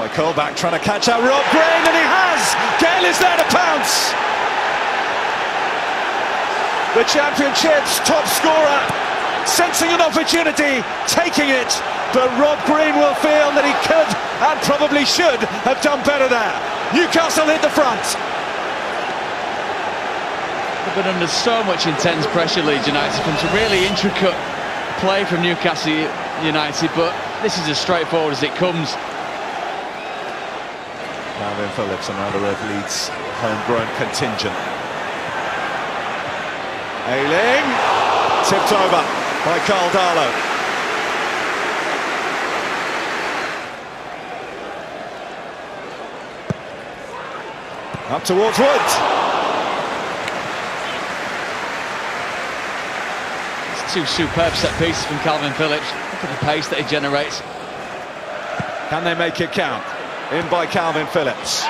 by Colback trying to catch out Rob Green, and he has! Gayle is there to pounce! The Championship's top scorer, sensing an opportunity, taking it, but Rob Green will feel that he could and probably should have done better there. Newcastle hit the front. They've been under so much intense pressure, Leeds United, from some really intricate play from Newcastle United, but this is as straightforward as it comes. Kalvin Phillips, and another of Leeds' homegrown contingent. Ayling, tipped over by Karl Darlow. Up towards Wood. It's two superb set pieces from Kalvin Phillips. Look at the pace that he generates. Can they make it count? In by Kalvin Phillips.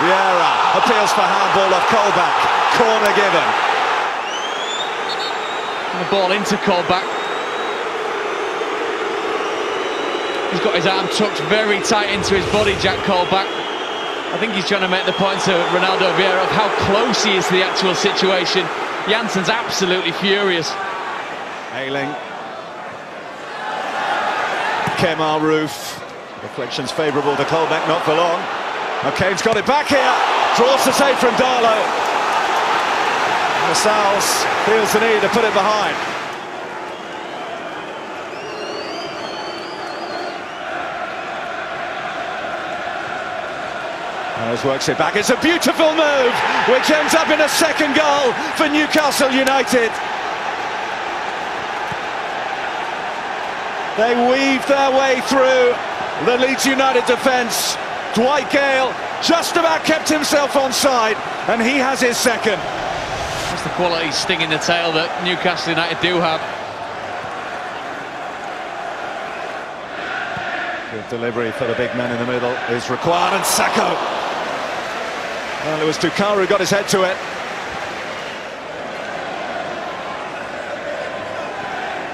Vieira appeals for handball of Colback. Corner given. The ball into Colback. He's got his arm tucked very tight into his body, Jack Colback. I think he's trying to make the point to Ronaldo Vieira of how close he is to the actual situation. Jansson's absolutely furious. Ayling. Kemar Roofe. Reflections favourable to Colback, not for long. O'Kane's got it back here. Draws the save from Darlow. Lascelles feels the need to put it behind. As works it back. It's a beautiful move, which ends up in a second goal for Newcastle United. They weave their way through the Leeds United defence. Dwight Gayle just about kept himself on side, and he has his second. That's the quality sting in the tail that Newcastle United do have. Good delivery for the big man in the middle is required, and Sakho. Well, it was Doukara who got his head to it.